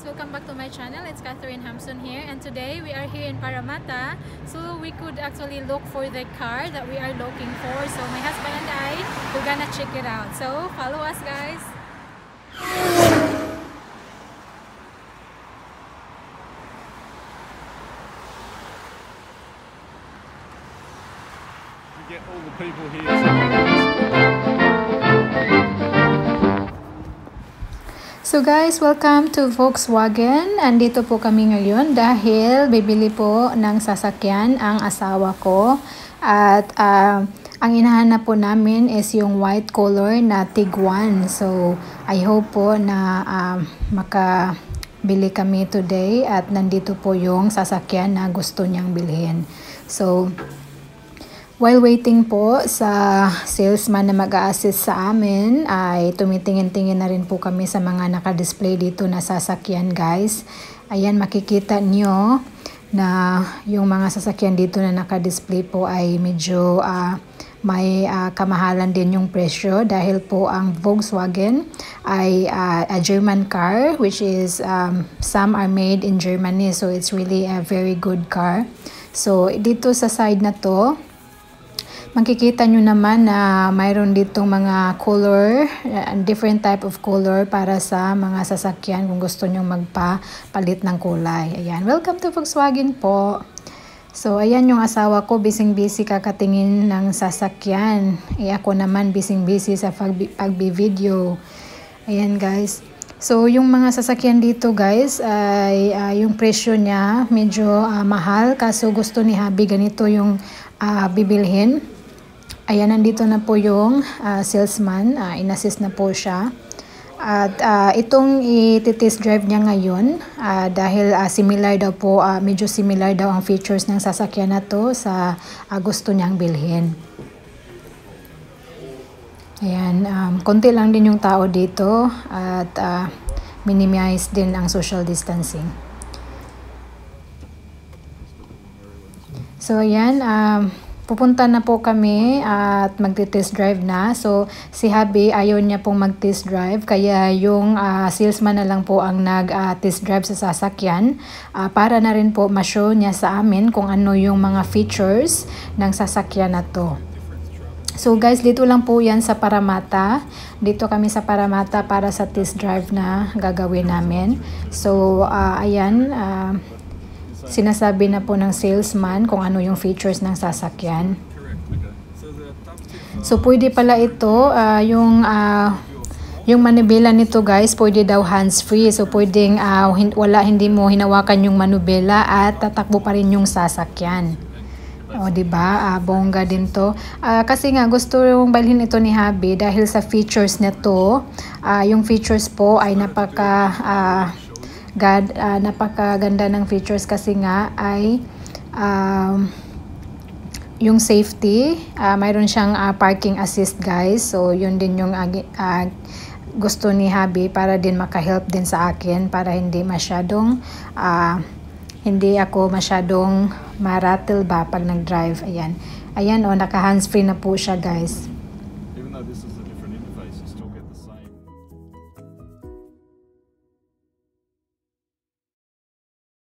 guys, welcome back to my channel. It's Catherine Hampson here and today we are here in Paramata so we could actually look for the car that we are looking for. So my husband and I, we're gonna check it out. So follow us guys. Get all the people here. So guys, welcome to Volkswagen. Andito po kami ngayon dahil bibili po ng sasakyan ang asawa ko. At uh, ang inahanap po namin is yung white color na Tiguan. So I hope po na uh, makabili kami today at nandito po yung sasakyan na gusto niyang bilhin. So While waiting po sa salesman na mag-a-assist sa amin, ay tumitingin-tingin na rin po kami sa mga naka-display dito na sasakyan guys. Ayan, makikita nyo na yung mga sasakyan dito na naka-display po ay medyo uh, may uh, kamahalan din yung presyo dahil po ang Volkswagen ay uh, a German car which is um, some are made in Germany so it's really a very good car. So dito sa side na to, makikita nyo naman na mayroon ditong mga color, uh, different type of color para sa mga sasakyan kung gusto nyo magpapalit ng kulay. Ayan, welcome to Volkswagen po. So, ayan yung asawa ko, bising-busy kakatingin ng sasakyan. E ako naman, bising-busy sa pagbi-video. Ayan guys. So, yung mga sasakyan dito guys, ay uh, yung presyo niya medyo uh, mahal. Kaso gusto ni Habi ganito yung uh, bibilhin. Ayan, nandito na po yung uh, salesman. Uh, inassist na po siya. At uh, itong i-test drive niya ngayon uh, dahil uh, similar daw po, uh, medyo similar daw ang features ng sasakyan na to sa uh, gusto niyang bilhin. Ayan, um, konti lang din yung tao dito at uh, minimize din ang social distancing. So ayan, um, pupunta na po kami at magte-test drive na. So, si Habi ayaw niya pong mag-test drive. Kaya yung uh, salesman na lang po ang nag-test uh, drive sa sasakyan. Uh, para na rin po ma-show niya sa amin kung ano yung mga features ng sasakyan na to. So guys, dito lang po yan sa Paramata. Dito kami sa Paramata para sa test drive na gagawin namin. So, uh, ayan. Uh, sinasabi na po ng salesman kung ano yung features ng sasakyan. So, pwede pala ito, uh, yung, uh, yung manubela nito guys, pwede daw hands-free. So, pwedeng uh, wala, hindi mo hinawakan yung manubela at tatakbo pa rin yung sasakyan. O, di ba? Uh, bongga din to. Uh, kasi nga, gusto yung balhin ito ni Habi dahil sa features nito. Uh, yung features po ay napaka... Uh, God, uh, napakaganda ng features kasi nga ay um, yung safety, uh, mayroon siyang uh, parking assist guys. So, yun din yung uh, gusto ni Habi para din makahelp din sa akin para hindi masyadong uh, hindi ako masyadong maratil ba pag nag-drive. Ayan. Ayan o, oh, naka-handsfree na po siya guys. Even though this is a different interface, you still get the same